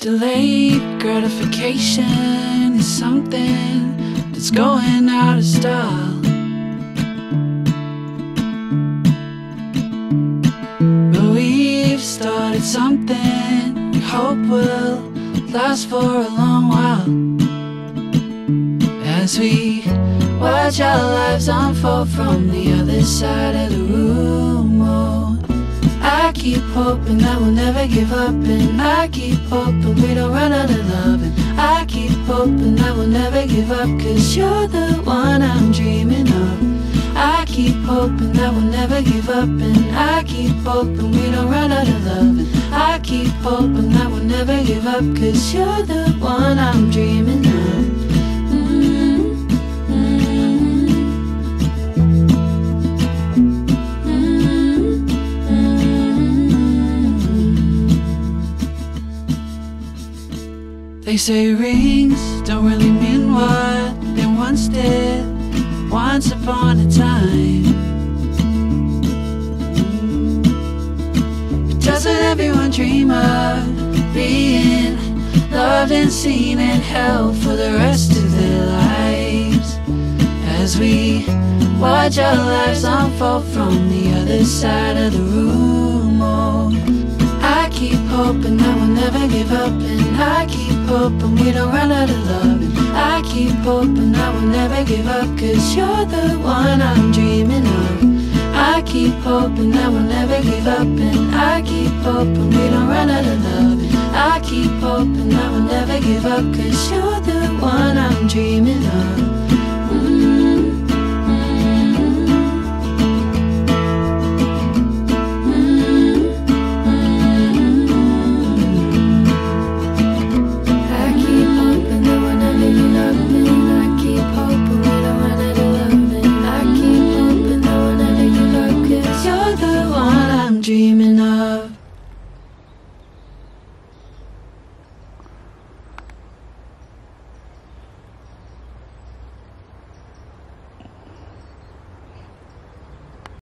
Delayed gratification is something that's going out of style. But we've started something we hope will last for a long while. As we watch our lives unfold from the other side of the room. Oh, I keep hoping that we'll never give up, and I keep hoping we don't run out of love. And I keep hoping that we'll never give up, cause you're the one I'm dreaming of. I keep hoping that we'll never give up, and I keep hoping we don't run out of love. And I keep hoping that we'll never give up, cause you're the one I'm dreaming of. They say rings don't really mean what they once did, once upon a time. But doesn't everyone dream of being loved and seen and held for the rest of their lives? As we watch our lives unfold from the other side of the room. Oh, I keep hoping that we'll never give up, and I keep hoping we don't run out of love. And I keep hoping that we'll never give up, cause you're the one I'm dreaming of. I keep hoping that we'll never give up, and I keep hoping we don't run out of love. And I keep hoping that we'll never give up, cause you're the one I'm dreaming of. I'm dreaming of.